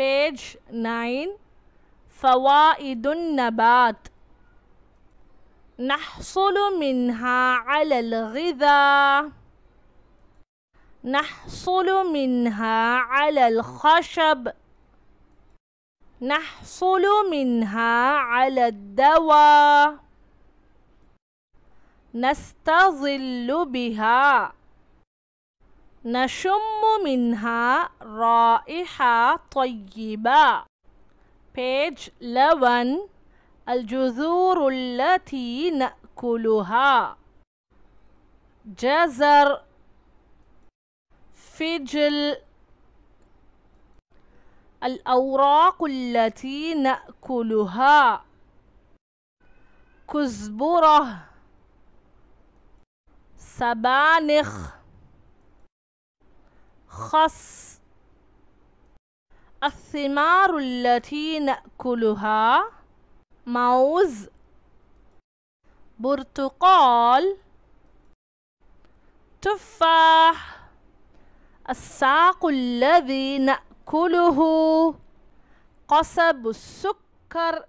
page 9 فوائد النبات نحصل منها على الغذاء نحصل منها على الخشب نحصل منها على الدواء نستظل بها نشم منها رائحة طيبة. Page 11 الجذور التي نأكلها. جزر. فجل. الأوراق التي نأكلها. كزبرة. سبانخ. خس الثمار التي نأكلها. موز برتقال تفاح. الساق الذي نأكله. قصب السكر